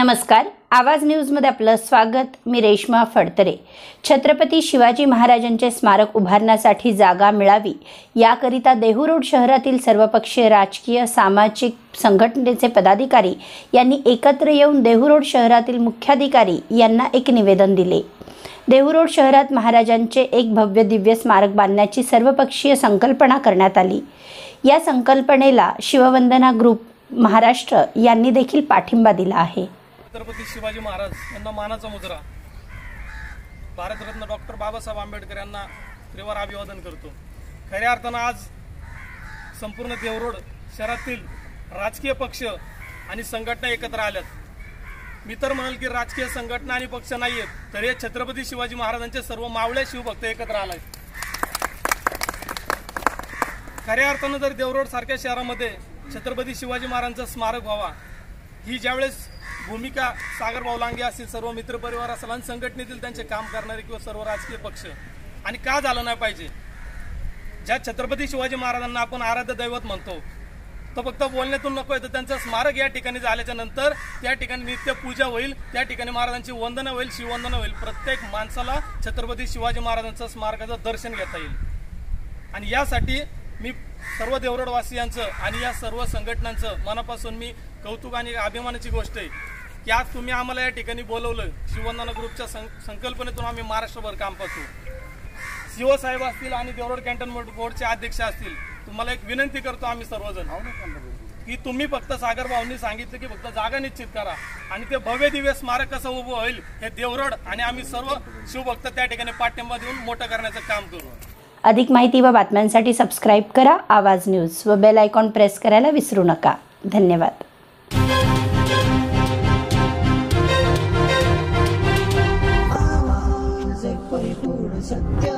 नमस्कार. आवाज न्यूजमध्ये आपलं स्वागत. मी रेश्मा फडतरे. छत्रपती शिवाजी महाराजांचे स्मारक उभारण्यासाठी जागा मिळावी याकरिता देहू रोड शहरातील सर्वपक्षीय राजकीय सामाजिक संघटनेचे पदाधिकारी यांनी एकत्र येऊन देहू रोड शहरातील मुख्याधिकारी यांना एक निवेदन दिले. देहू रोड शहरात महाराजांचे एक भव्य दिव्य स्मारक बांधण्याची सर्वपक्षीय संकल्पना करण्यात आली. या संकल्पनेला शिववंदना ग्रुप महाराष्ट्र यांनी देखील पाठिंबा दिला आहे. छत्रपती शिवाजी महाराज यांना मानाचा मुजरा. भारतरत्न डॉक्टर बाबासाहेब आंबेडकर यांना त्रिवार अभिवादन करतो. खऱ्या अर्थानं आज संपूर्ण देवरोड शहरातील राजकीय पक्ष आणि संघटना एकत्र आल्यात. मी तर म्हणाल की राजकीय संघटना आणि पक्ष नाही आहेत तर हे छत्रपती शिवाजी महाराजांचे सर्व मावळे शिवभक्त एकत्र आलाय खऱ्या अर्थानं जर देवरोड सारख्या शहरामध्ये छत्रपती शिवाजी महाराजांचं स्मारक व्हावा ही ज्यावेळेस भूमिका सागर लांगे असतील सर्व मित्रपरिवार असेल आणि संघटनेतील त्यांचे काम करणारे किंवा सर्व राजकीय पक्ष. आणि का झालं नाही पाहिजे? ज्या छत्रपती शिवाजी महाराजांना आपण आराध्य दैवत म्हणतो तो फक्त बोलण्यातून नको तर त्यांचं स्मारक या ठिकाणी झाल्याच्यानंतर त्या ठिकाणी नित्य पूजा होईल त्या ठिकाणी महाराजांची वंदना होईल शिववंदना होईल. प्रत्येक माणसाला छत्रपती शिवाजी महाराजांचं स्मारकाचं दर्शन घेता येईल. आणि यासाठी मी सर्व देवरडवासियांचं आणि या सर्व संघटनांचं मनापासून मी कौतुक आणि अभिमानाची गोष्ट आहे. की आज तुम्ही आम्हाला या ठिकाणी बोलवलं. शिववंदना ग्रुपच्या संकल्पनेतून आम्ही महाराष्ट्रभर काम करतो शिवसाहेब साहेब असतील आणि देवरोड कॅन्टोनमेंट बोर्डचे अध्यक्ष असतील तुम्हाला एक विनंती करतो आम्ही सर्वजण. की तुम्ही फक्त सागर भाऊंनी सांगितलं की फक्त जागा निश्चित करा. आणि ते भव्य दिव्य स्मारक कसं उभं होईल हे देवरोड आणि आम्ही सर्व शिवभक्त त्या ठिकाणी पाठिंबा देऊन मोठं करण्याचं काम करू. अधिक माहिती व बातम्यांसाठी सबस्क्राईब करा आवाज न्यूज व बेल आयकॉन प्रेस करायला विसरू नका. धन्यवाद. सत्य